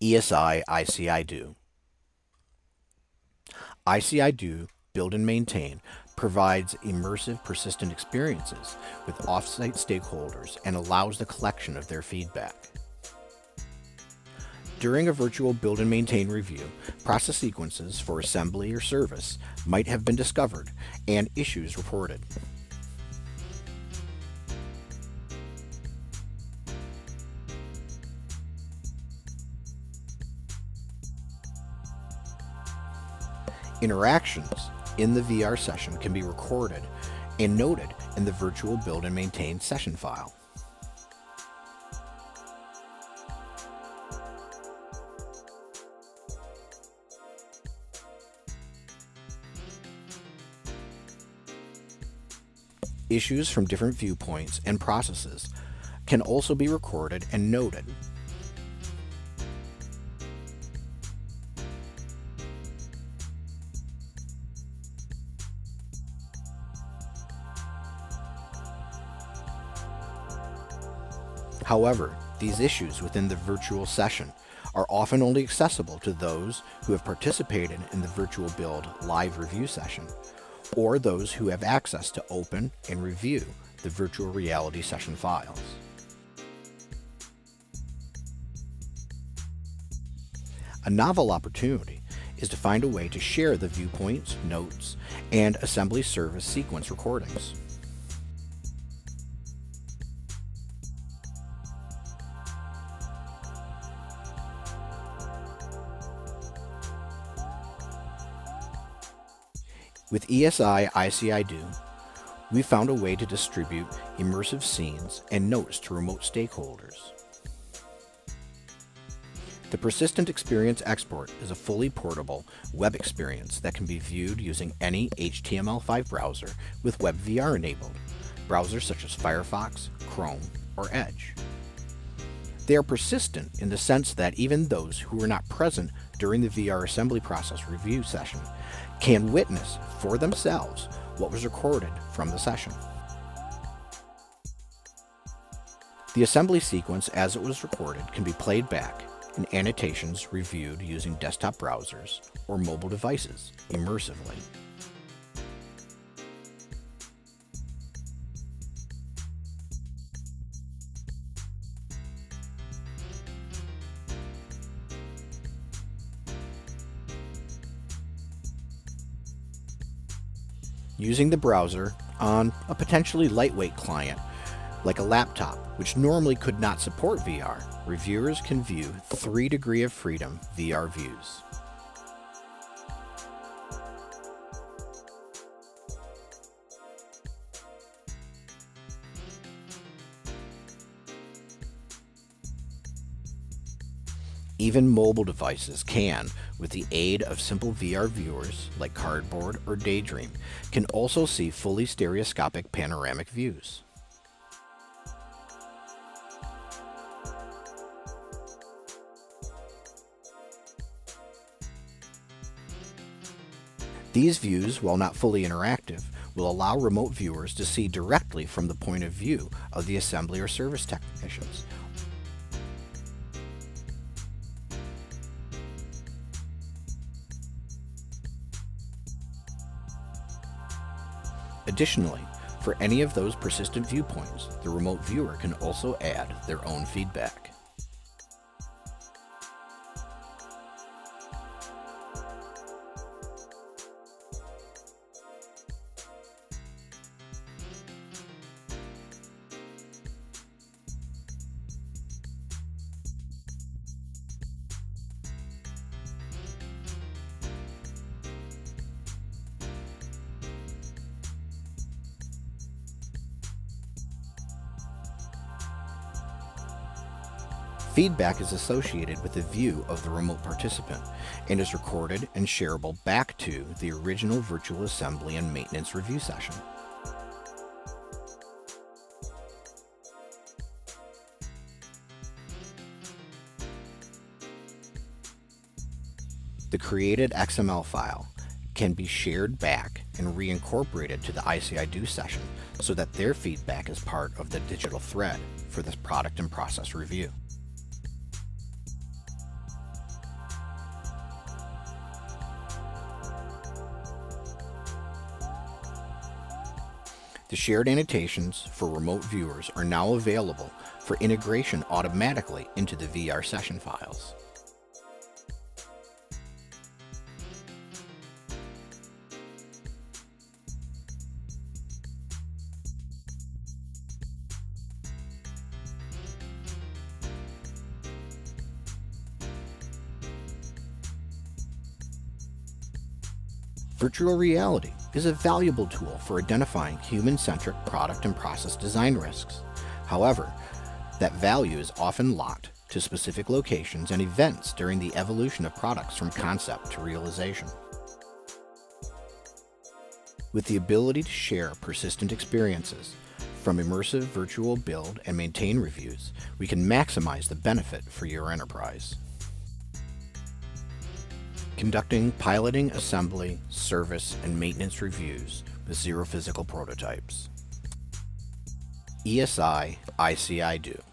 ESI IC.IDO. IC.IDO Build and Maintain provides immersive, persistent experiences with offsite stakeholders and allows the collection of their feedback. During a virtual build and maintain review, process sequences for assembly or service might have been discovered and issues reported. Interactions in the VR session can be recorded and noted in the virtual build and maintain session file. Issues from different viewpoints and processes can also be recorded and noted However, these issues within the virtual session are often only accessible to those who have participated in the virtual build live review session, or those who have access to open and review the virtual reality session files. A novel opportunity is to find a way to share the viewpoints, notes, and assembly service sequence recordings. With ESI IC.IDO, we found a way to distribute immersive scenes and notes to remote stakeholders. The Persistent Experience Export is a fully portable web experience that can be viewed using any HTML5 browser with WebVR enabled, browsers such as Firefox, Chrome, or Edge. They are persistent in the sense that even those who were not present during the VR assembly process review session can witness for themselves what was recorded from the session. The assembly sequence as it was recorded can be played back and annotations reviewed using desktop browsers or mobile devices immersively. Using the browser on a potentially lightweight client like a laptop, which normally could not support VR, reviewers can view 3 degree of freedom VR views. Even mobile devices can, with the aid of simple VR viewers like Cardboard or Daydream, can also see fully stereoscopic panoramic views. These views, while not fully interactive, will allow remote viewers to see directly from the point of view of the assembly or service technicians, Additionally, for any of those persistent viewpoints, the remote viewer can also add their own feedback. Feedback is associated with the view of the remote participant and is recorded and shareable back to the original virtual assembly and maintenance review session. The created XML file can be shared back and reincorporated to the IC.IDO session so that their feedback is part of the digital thread for this product and process review. The shared annotations for remote viewers are now available for integration automatically into the VR session files. Virtual reality is a valuable tool for identifying human-centric product and process design risks. However, that value is often locked to specific locations and events during the evolution of products from concept to realization. With the ability to share persistent experiences, from immersive virtual build and maintain reviews, we can maximize the benefit for your enterprise conducting piloting, assembly, service, and maintenance reviews with zero physical prototypes. ESI IC.IDO